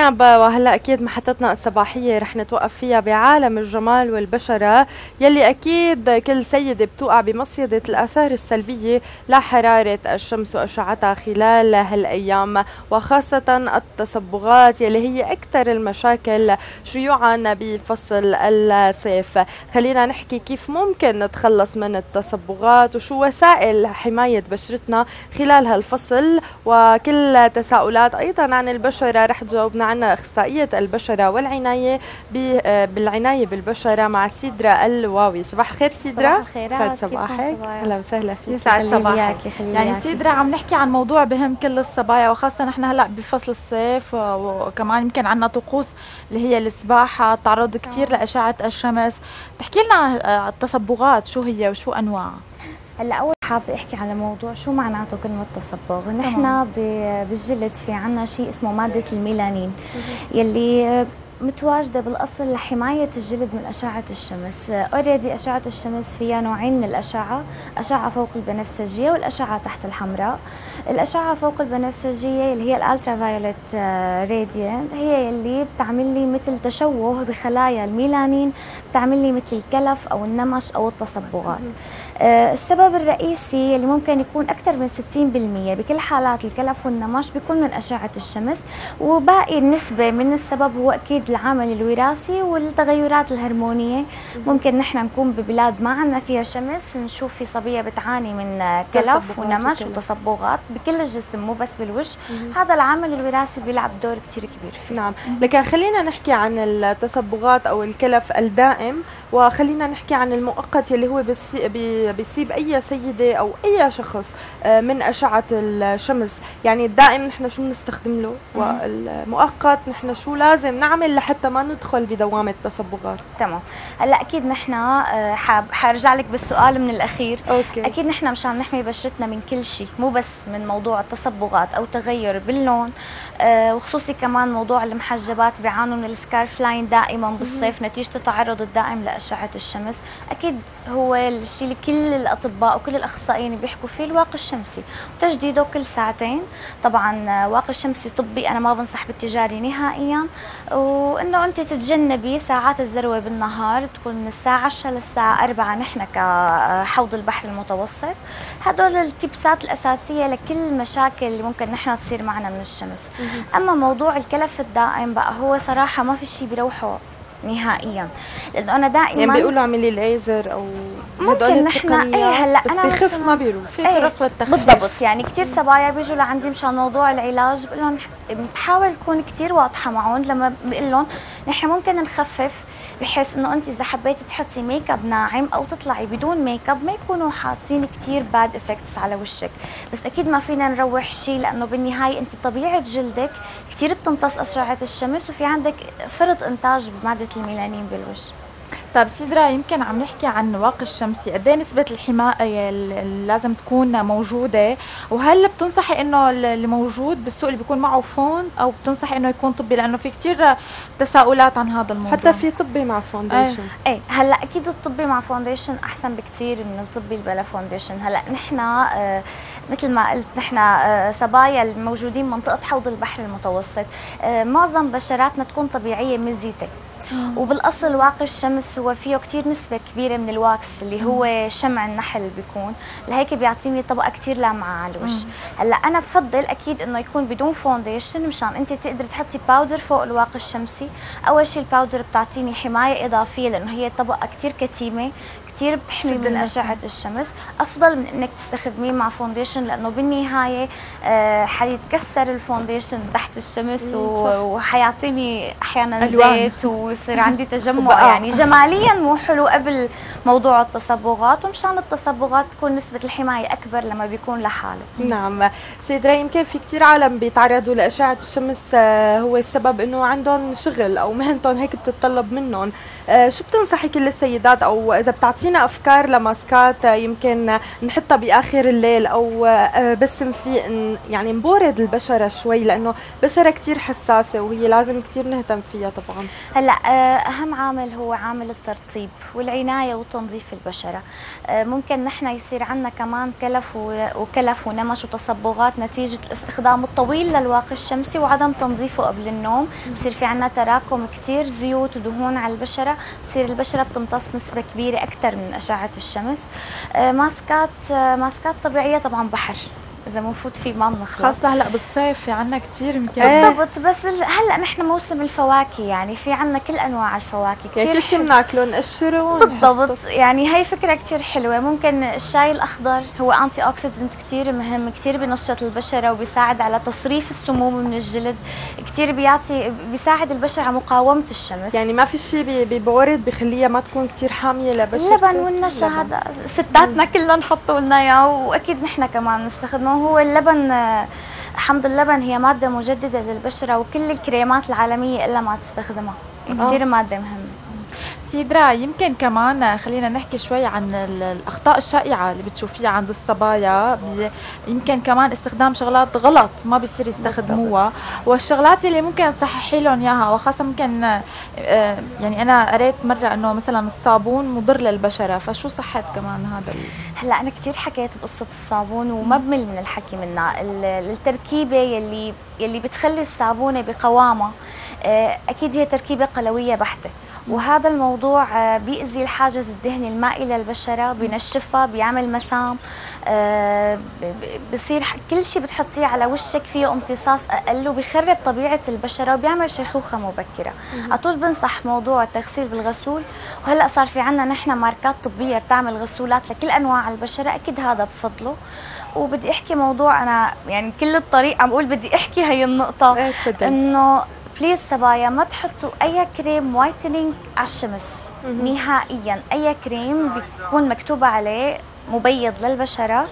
زينب وهلأ أكيد محطتنا الصباحية رح نتوقف فيها بعالم الجمال والبشرة. يلي أكيد كل سيدة بتوقع بمصيدة الآثار السلبية لحراره الشمس وأشعتها خلال هالأيام وخاصة التصبغات يلي هي أكثر المشاكل شيوعا بفصل الصيف. خلينا نحكي كيف ممكن نتخلص من التصبغات وشو وسائل حماية بشرتنا خلال هالفصل. وكل تساؤلات أيضا عن البشرة رح تجاوبنا عنها أخصائية البشرة والعناية بالعناية بالبشرة مع سيدرا الواوي. صباح الخير سيدرا. صباح الخير. سعد صباحك؟ أهلا وسهلا فيك. يسعد صباحك. يعني سيدرا عم نحكي عن موضوع بهم كل الصبايا وخاصة نحن هلأ بفصل الصيف وكمان يمكن عندنا طقوس اللي هي السباحة التعرض كثير آه. لأشعة الشمس. تحكي لنا التصبغات شو هي وشو انواعها هلا أول حابه أحكي على موضوع شو معناته كلمة تصبغ. نحن بالجلد في عنا شيء اسمه مادة الميلانين يلي متواجدة بالأصل لحماية الجلد من أشعة الشمس. already أشعة الشمس فيها نوعين من الأشعة أشعة فوق البنفسجية والأشعة تحت الحمراء. الأشعة فوق البنفسجية اللي هي ال ultraviolet radiant هي اللي بتعمل لي مثل تشوه بخلايا الميلانين بتعمل لي مثل الكلف أو النمش أو التصبغات. آه، السبب الرئيسي اللي ممكن يكون أكثر من 60% بكل حالات الكلف والنمش بيكون من أشعة الشمس وباقي النسبة من السبب هو أكيد العامل الوراثي والتغيرات الهرمونية. ممكن نحن نكون ببلاد ما عندنا فيها شمس نشوف في صبية بتعاني من كلف ونمش وتصبغات بكل الجسم مو بس بالوش. هذا العامل الوراثي بيلعب دور كثير كبير فيه. نعم. لكن خلينا نحكي عن التصبغات أو الكلف الدائم. وخلينا نحكي عن المؤقت يلي هو بيصيب أي سيدة أو أي شخص آه، من أشعة الشمس. يعني الدائم نحن شو بنستخدم له؟ والمؤقت نحن شو لازم نعمل لحتى ما ندخل بدوامه التصبغات. تمام. هلأ أكيد نحن آه، حاب حارجع لك بالسؤال من الأخير. أوكي. أكيد نحن مشان نحمي بشرتنا من كل شيء مو بس من موضوع التصبغات أو تغير باللون آه، وخصوصي كمان موضوع المحجبات بيعانوا من السكارف لاين دائما بالصيف نتيجة التعرض الدائم أشعة الشمس. أكيد هو الشيء اللي كل الأطباء وكل الأخصائيين بيحكوا فيه الواقي الشمسي. تجديده كل ساعتين. طبعا واقي الشمسي طبي أنا ما بنصح بالتجاري نهائيا. وإنه أنت تتجنبي ساعات الذروة بالنهار تكون من الساعة 10 للساعة 4 نحن كحوض البحر المتوسط. هدول التبسات الأساسية لكل المشاكل اللي ممكن نحن تصير معنا من الشمس. أما موضوع الكلف الدائم بقى هو صراحة ما في شيء بيروحه نهائيا. لأنه أنا دائما يعني بيقولوا اعملي ليزر أو ممكن نحن إيه هلأ بس أنا بخف ما بيروح في إيه طرق للتخفيف. بالضبط. يعني كثير صبايا بيجوا لعندي مشان موضوع العلاج بقول لهم بحاول تكون كثير واضحة معهم لما بقول لهم نحن ممكن نخفف بحيث إنه أنت إذا حبيتي تحطي make up ناعم أو تطلعي بدون ميك اب ما يكونوا حاطين كثير bad effects على وشك. بس أكيد ما فينا نروح شيء لأنه بالنهاية أنت طبيعة جلدك كثير بتمتص اشعه الشمس وفي عندك فرط إنتاج بمادة الميلانين بالوش طيب سيدرا يمكن عم نحكي عن واقي الشمسي قد إيه نسبة الحماية اللي لازم تكون موجودة؟ وهل بتنصحي إنه اللي موجود بالسوق اللي بيكون معه fond أو بتنصحي إنه يكون طبي؟ لأنه في كثير تساؤلات عن هذا الموضوع. حتى في طبي مع فونديشن. إيه, إيه هلأ أكيد الطبي مع foundation أحسن بكثير من الطبي بلا foundation. هلأ نحن آه مثل ما قلت نحن آه صبايا الموجودين منطقة حوض البحر المتوسط آه معظم بشراتنا تكون طبيعية مزيتة. وبالأصل واقي الشمس هو فيه كثير نسبة كبيرة من ال wax اللي هو شمع النحل بيكون. لهيك بيعطيني طبقة كثير لامعه على الوش هلأ أنا بفضل أكيد إنه يكون بدون foundation مشان أنت تقدري تحطي powder فوق الواقي الشمسي. أول شيء ال powder بتعطيني حماية إضافية لأنه هي طبقة كثير كتيمة. كثير بتحمي من أشعة الشمس. أفضل من إنك تستخدميه مع foundation لأنه بالنهاية آه حيتكسر ال foundation تحت الشمس وحيعطيني أحيانا زيت ويصير عندي تجمع. يعني جماليا مو حلو قبل موضوع التصبغات ومشان التصبغات تكون نسبة الحماية أكبر لما بيكون لحاله نعم. سيدرا يمكن في كثير عالم بيتعرضوا لأشعة الشمس؟ آه، هو السبب إنه عندهم شغل أو مهنتهم هيك بتتطلب منهم. شو بتنصحي كل السيدات أو إذا بتعطينا أفكار لماسكات يمكن نحطها بآخر الليل أو بس في يعني نبورد البشرة شوي لأنه بشرة كثير حساسة وهي لازم كثير نهتم فيها طبعا. هلأ أهم عامل هو عامل الترطيب والعناية وتنظيف البشرة. ممكن نحن يصير عندنا كمان كلف وكلف ونمش وتصبغات نتيجة الاستخدام الطويل للواقي الشمسي وعدم تنظيفه قبل النوم. بصير في عندنا تراكم كثير زيوت ودهون على البشرة. تصير البشرة بتمتص نسبة كبيرة أكثر من أشعة الشمس. آه، ماسكات آه، ماسكات طبيعية طبعا بحر. إذا بنفوت فيه ما بنخلص خاصه هلا بالصيف في عنا كثير يمكن. بالضبط بس هلأ نحن موسم الفواكه يعني في عنا كل أنواع الفواكه كثير يعني كل شيء بناكله نقشره بالضبط يعني هي فكرة كثير حلوة. ممكن الشاي الأخضر هو انتي اوكسيدنت كثير مهم كثير بنشط البشرة وبيساعد على تصريف السموم من الجلد كثير بيعطي بيساعد البشرة على مقاومة الشمس. يعني ما في شيء ببورد بخليها ما تكون كثير حامية لبشرتك اللبن والنشا هذا ستاتنا كلها نحطوا لنا إياه وأكيد نحن كمان نستخدمه هو اللبن حمض اللبن هي مادة مجددة للبشرة وكل الكريمات العالمية إلا ما تستخدمها. كثير مادة مهمة. سيدرا يمكن كمان خلينا نحكي شوي عن الأخطاء الشائعة اللي بتشوفيها عند الصبايا يمكن كمان استخدام شغلات غلط ما بيصير يستخدموها. والشغلات اللي ممكن تصححي لهم إياها وخاصة ممكن آه، يعني أنا قريت مرة إنه مثلا الصابون مضر للبشرة فشو صحت كمان هذا؟ هلأ أنا كثير حكيت بقصة الصابون وما بمل من الحكي منها. التركيبة يلي يلي بتخلي الصابونة بقوامها آه، أكيد هي تركيبة قلوية بحتة. وهذا الموضوع آه، بيأذي الحاجز الدهني المائي للبشرة بينشفها بيعمل مسام آه، بصير كل شيء بتحطيه على وشك فيه امتصاص أقل وبيخرب طبيعة البشرة وبيعمل شيخوخة مبكرة. على طول بنصح موضوع التغسيل بالغسول وهلأ صار في عندنا نحن ماركات طبية بتعمل غسولات لكل أنواع البشرة أكيد هذا بفضله. وبدي أحكي موضوع أنا يعني كل الطريق عم بقول بدي أحكي هي النقطة إيه، إنه please صبايا ما تحطوا أي كريم whitening على الشمس. نهائيا أي كريم بيكون مكتوب عليه مبيض للبشرة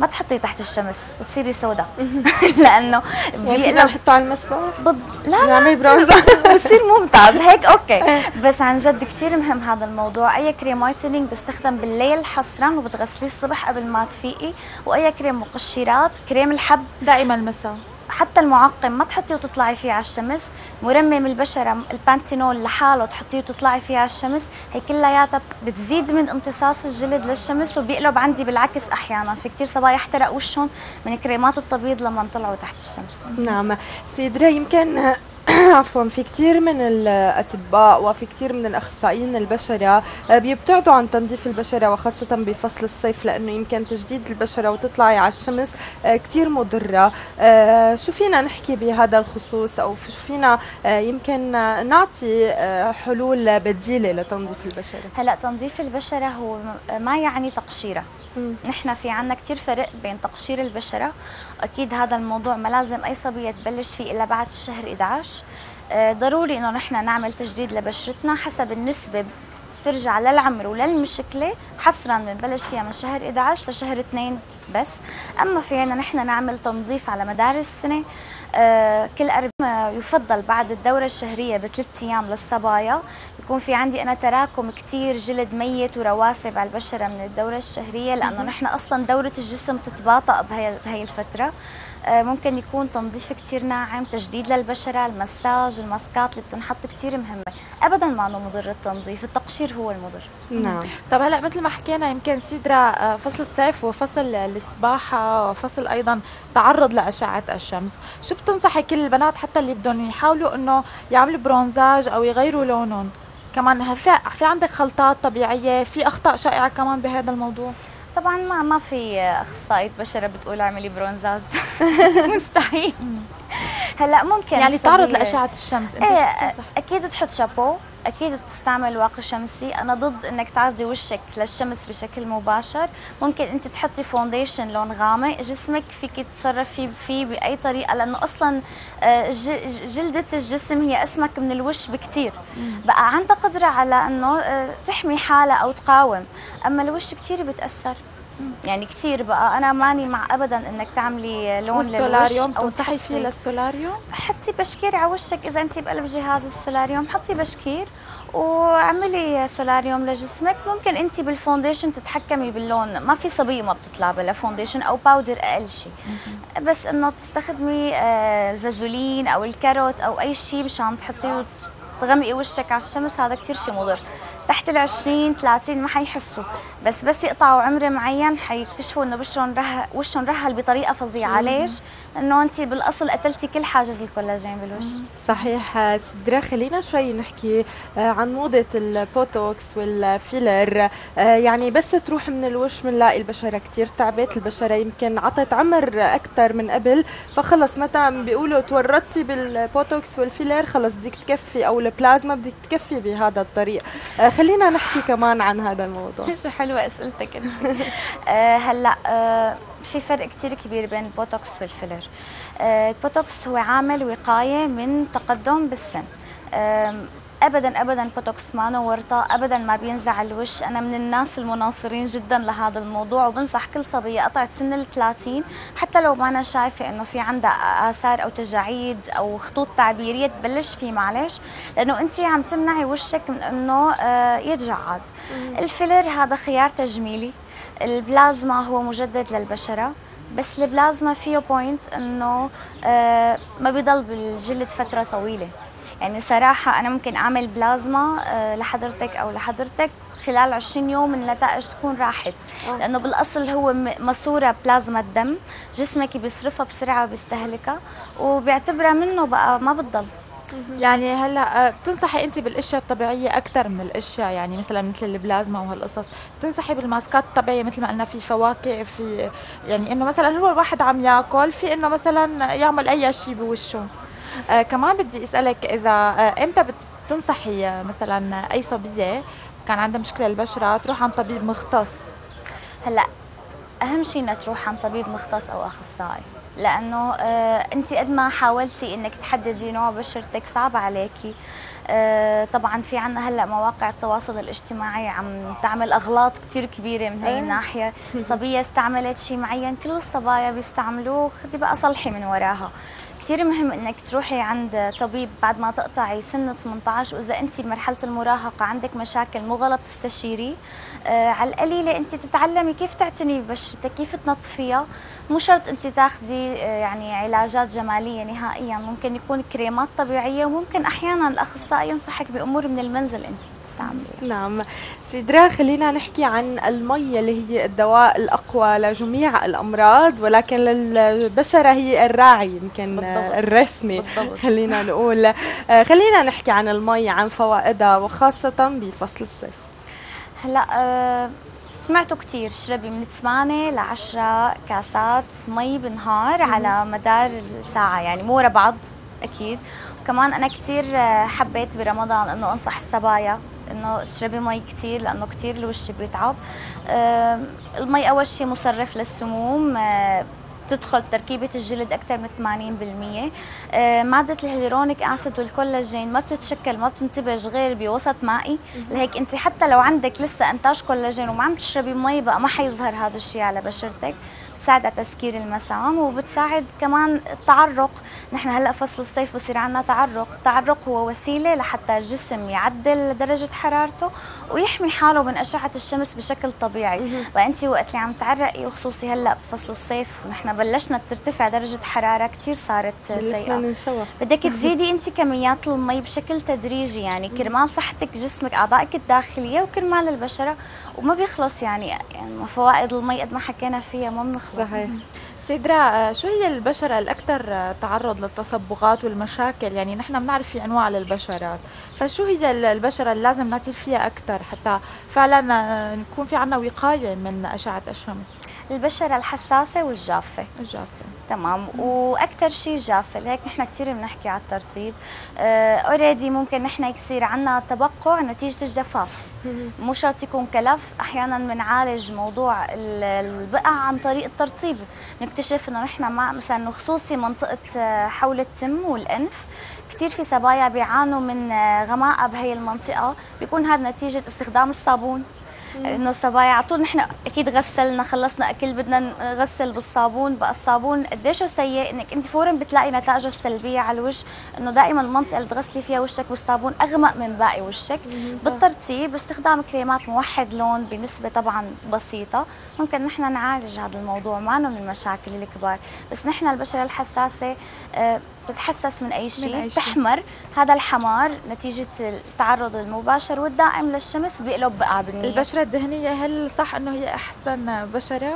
ما تحطيه تحت الشمس بتصيري سوداء. لأنه يعني فينا نحطه على المسبح؟ بض... لا نعمل برونز بصير ممتاز. هيك okay. بس عن جد كثير مهم هذا الموضوع. أي كريم whitening بستخدم بالليل حصرا وبتغسليه الصبح قبل ما تفيقي. وأي كريم مقشرات كريم الحب. دائما المساء. حتى المعقم ما تحطيه وتطلعي فيه على الشمس. مرمم البشرة البانتينول لحاله تحطيه وتطلعي فيه على الشمس. هي كلياتها بتزيد من امتصاص الجلد للشمس وبيقلب عندي بالعكس أحيانا. في كثير صبايا احترق وشهم من كريمات التبييض لما طلعوا تحت الشمس. نعم. سيدرا يمكن عفوا في كثير من الأطباء وفي كثير من الأخصائيين البشره آه، بيبتعدوا عن تنظيف البشره وخاصة بفصل الصيف لأنه يمكن تجديد البشرة وتطلعي على الشمس آه، كثير مضرة. آه، شو فينا نحكي بهذا الخصوص؟ أو شو فينا يمكن نعطي حلول بديلة لتنظيف البشرة؟ هلأ تنظيف البشرة هو ما يعني تقشيره. نحن في عنا كثير فرق بين تقشير البشرة. أكيد هذا الموضوع ما لازم أي صبية تبلش فيه إلا بعد الشهر 11 آه، ضروري إنه نحن نعمل تجديد لبشرتنا حسب النسبة بترجع للعمر وللمشكله حصرا بنبلش فيها من شهر 11 لشهر 2 بس. أما فينا نحن نعمل تنظيف على مدار السنة. آه كل أربع يفضل بعد الدورة الشهرية بثلاث أيام للصبايا. يكون في عندي أنا تراكم كثير جلد ميت ورواسب على البشرة من الدورة الشهرية لأنه نحن أصلا دورة الجسم تتباطأ بهي, بهي الفترة. آه ممكن يكون تنظيف كثير ناعم تجديد للبشرة المساج الماسكات اللي بتنحط كثير مهمة. أبدا ما أنه مضر التنظيف التقشير هو المضر. نعم. طب هلأ مثل ما حكينا يمكن سيدرا آه، فصل الصيف وفصل السباحة وفصل أيضا تعرض لأشعة الشمس. شو بتنصحي كل البنات حتى اللي بدهم يحاولوا إنه يعملوا برونزاج أو يغيروا لونهم. كمان هل في في عندك خلطات طبيعية؟ في أخطاء شائعة كمان بهذا الموضوع؟ طبعا ما ما في أخصائية بشرة بتقول اعملي برونزاج. مستحيل. هلأ ممكن يعني تعرض لأشعة الشمس. أنت إيه أكيد تحط شابو. أكيد تستعمل واقي شمسي. أنا ضد إنك تعرضي وشك للشمس بشكل مباشر. ممكن أنت تحطي فونديشن لون غامق. جسمك فيك تتصرفي فيه بأي طريقة لأنه أصلا آه، جلدة الجسم هي أسمك من الوش بكثير بقى عندها قدرة على إنه آه، تحمي حالها أو تقاوم. أما الوش كثير بتأثر. يعني كثير بقى. أنا ماني مع ابدا إنك تعملي لون أو تنصحي فيه للسولاريوم؟ حطي بشكير على وشك إذا أنت بقلب جهاز السولاريوم. حطي بشكير واعملي سولاريوم لجسمك. ممكن أنت بال foundation تتحكمي باللون. ما في صبيه ما بتطلع بلا foundation أو powder أقل شيء. بس إنه تستخدمي آه، الفازلين أو ال carrot أو أي شيء مشان تحطيه وتغمقي وشك على الشمس. هذا كثير شيء مضر. تحت ال 20 30 ما حيحسوا. بس بس يقطعوا عمر معين حيكتشفوا إنه وشهم ره وشهم رهل بطريقة فظيعة. ليش؟ إنه أنت بالأصل قتلتي كل حاجز الكولاجين بالوش صحيح. سدرا خلينا شوي نحكي آه، عن موضة البوتوكس وال filler. آه، يعني بس تروح من الوش بنلاقي البشرة كثير تعبت. البشرة يمكن عطت عمر أكثر من قبل. فخلص متى بيقولوا تورطتي بالبوتوكس وال filler خلص بدك تكفي أو البلازما بدك تكفي بهذا الطريق. آه، خلينا نحكي كمان عن هذا الموضوع. شو حلوة أسئلتك أنت. هلا في فرق كثير كبير بين البوتوكس وال filler. آه، البوتوكس هو عامل وقاية من تقدم بالسن. ابدا ابدا البوتوكس ما ورطة ابدا ما بينزع الوش. أنا من الناس المناصرين جدا لهذا الموضوع وبنصح كل صبية قطعت سن ال 30 حتى لو ما أنا شايفة إنه في عندها آثار أو تجاعيد أو خطوط تعبيرية تبلش فيه معلش لأنه أنت عم تمنعي وشك من إنه آه، يتجعد ال filler هذا خيار تجميلي. البلازما هو مجدد للبشرة بس البلازما فيه point إنه آه ما بيضل بالجلد فترة طويلة. يعني صراحة أنا ممكن أعمل بلازما آه لحضرتك أو لحضرتك خلال 20 يوم النتائج تكون راحت. أوه. لأنه بالأصل هو مأخوذة بلازما الدم جسمك بيصرفها بسرعة وبيستهلكها وبيعتبرها منه بقى ما بتضل. يعني هلأ آه، بتنصحي أنت بالأشياء الطبيعية أكثر من الأشياء يعني مثلا مثل البلازما وهالقصص بتنصحي بالماسكات الطبيعية مثل ما قلنا في فواكه في يعني إنه مثلا هو الواحد عم ياكل في إنه مثلا يعمل أي شيء بوشه. آه كمان بدي أسألك إذا آه إمتى بتنصحي مثلا أي صبية كان عندها مشكلة البشرة تروح عند طبيب مختص؟ هلأ أهم شيء إنها تروح عند طبيب مختص أو أخصائي لأنه آه انت قد ما حاولتي إنك تحددي نوع بشرتك صعب عليكي. آه طبعا في عنا هلأ مواقع التواصل الاجتماعي عم تعمل أغلاط كثير كبيرة من هي إيه. الناحية. صبية استعملت شيء معين كل الصبايا بيستعملوه خدي بقى صلحي من وراها. كثير مهم إنك تروحي عند طبيب بعد ما تقطعي سن 18 وإذا انت بمرحله المراهقة عندك مشاكل مو غلط تستشيري. آه على القليلة انت تتعلمي كيف تعتني ببشرتك كيف تنظفيها. مو شرط انت تاخذي آه يعني علاجات جمالية نهائيا ممكن يكون كريمات طبيعية وممكن أحيانا الأخصائي ينصحك بأمور من المنزل انت. تستعمليها نعم. سيدرا خلينا نحكي عن المية اللي هي الدواء الأقوى لجميع الأمراض ولكن للبشرة هي الراعي يمكن بالضبط. الرسمي. بالضبط. خلينا نقول آه، خلينا نحكي عن المية عن فوائدها وخاصة بفصل الصيف. هلا أه سمعتوا كثير اشربي من 8 ل 10 كاسات مي بالنهار على مدار الساعة يعني مو ورا بعض أكيد. وكمان أنا كثير آه، حبيت برمضان إنه أنصح الصبايا. إنه اشربي مي كثير لأنه كثير الوش بيتعب. المي أول شيء مصرف للسموم. آه، تدخل تركيبة الجلد أكثر من 80% آه، مادة ال hyaluronic acid والكولاجين ما بتتشكل ما بتنتج غير بوسط مائي. لهيك أنت حتى لو عندك لسه إنتاج كولاجين وما عم تشربي مي بقى ما حيظهر هذا الشيء على بشرتك. بتساعد على تسكير المسام وبتساعد كمان التعرق نحن هلأ فصل الصيف بصير عندنا تعرق. التعرق هو وسيلة لحتى الجسم يعدل درجة حرارته ويحمي حاله من أشعة الشمس بشكل طبيعي. فانت وقت اللي عم تعرقي وخصوصي هلأ بفصل الصيف ونحن بلشنا ترتفع درجة حرارة كثير صارت سيئة. بدك تزيدي انت كميات المي بشكل تدريجي يعني كرمال صحتك جسمك أعضائك الداخلية وكرمال البشرة. وما بيخلص يعني يعني فوائد المي قد ما حكينا فيها ما بنخلص صحيح. سيدرا آه، شو هي البشرة الأكثر آه، تعرض للتصبغات والمشاكل؟ يعني نحن بنعرف في أنواع للبشرات فشو هي البشرة اللي لازم نعطي فيها أكثر حتى فعلا آه، نكون في عنا وقاية من أشعة الشمس؟ البشرة الحساسة والجافة. الجافة. تمام. وأكثر شيء جافه لهيك نحن كثير بنحكي على الترطيب اوريدي آه ممكن نحن يصير عندنا تبقع نتيجة الجفاف. مو شرط يكون كلف أحيانا بنعالج موضوع البقع عن طريق الترطيب. نكتشف إنه نحن مع مثلا خصوصي منطقة آه، حول التم والأنف كثير في صبايا بيعانوا من آه، غماقه بهي المنطقة. بيكون هذا نتيجة استخدام الصابون. إنه الصبايا على طول نحن أكيد غسلنا خلصنا أكل بدنا نغسل بالصابون بقى الصابون قديش سيء؟ إنك أنت فورا بتلاقي نتائجه السلبيه على الوجه إنه دائما المنطقة اللي تغسلي فيها وشك بالصابون أغمق من باقي وشك بالترتيب باستخدام كريمات موحد لون بنسبة طبعا بسيطة. ممكن نحن نعالج هذا الموضوع ما من المشاكل الكبار. بس نحن البشرة الحساسة آه، بتتحسس من أي شيء تحمر. هذا الحمار نتيجة التعرض المباشر والدائم للشمس بيقلب بقع بالنية البشرة الدهنيه هل صح إنه هي أحسن بشرة؟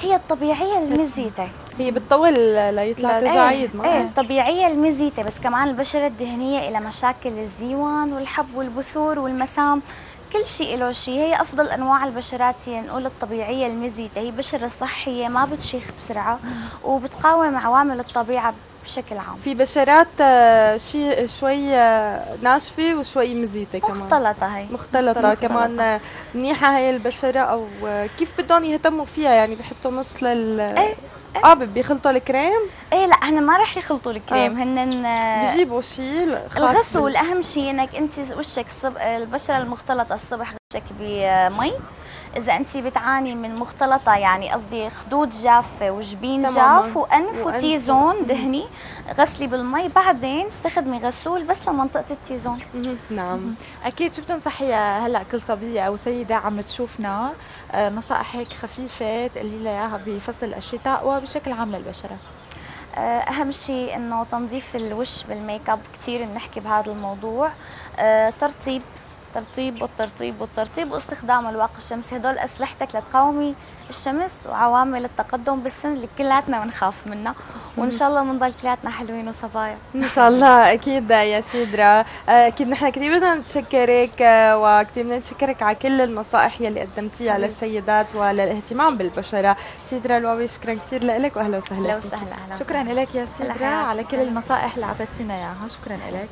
هي الطبيعية المزيتة. هي بتطول ليطلع تجاعيد إيه, إيه الطبيعية المزيتة بس كمان البشرة الدهنيه لها مشاكل الزيوان والحب والبثور والمسام. كل شيء له شيء. هي أفضل أنواع البشرات هي نقول الطبيعية المزيتة. هي بشرة صحية ما بتشيخ بسرعة وبتقاوم عوامل الطبيعة بشكل عام. في بشرات آه، شيء شوي آه، ناشفة وشوي مزيتة كمان. مختلطة هي. مختلطة, مختلطة. كمان. آه، منيحة هي البشرة أو كيف بدهم يهتموا فيها؟ يعني بحطوا نص لل إيه آه بيخلطوا الكريم؟ إيه لا هن ما رح يخلطوا الكريم. آه. هن بجيبوا شيء الغسول أهم شيء إنك أنت وشك الصب... البشرة المختلطة الصبح غشك بمي. إذا أنت بتعاني من مختلطة يعني قصدي خدود جافة وجبين جاف وأنف وتي زون دهني غسلي بالمي بعدين استخدمي غسول بس لمنطقة التي زون نعم. أكيد شو بتنصحي هلأ كل صبيه أو سيدة عم تشوفنا؟ آه، نصائح هيك خفيفة تقولي لها إياها بفصل الشتاء وبشكل عام للبشرة. آه، أهم شيء إنه تنظيف الوش بالميك أب كثير بنحكي بهذا الموضوع. أه ترطيب الترطيب والترطيب والترطيب واستخدام الواقي الشمسي هدول أسلحتك لتقاومي الشمس وعوامل التقدم بالسن اللي كلاتنا بنخاف منها. وإن شاء الله بنضل كلاتنا حلوين وصبايا. إن شاء الله. أكيد يا سيدرا. أكيد نحن كثير بدنا نتشكرك وكثير بدنا نتشكرك على كل النصائح يلي قدمتيها للسيدات وللاهتمام بالبشرة. سيدرا الواوي شكرا كثير لك واهلا وسهلا أهلا وسهلا شكرا لك يا سيدرا على كل النصائح اللي أعطيتينا إياها. شكرا لك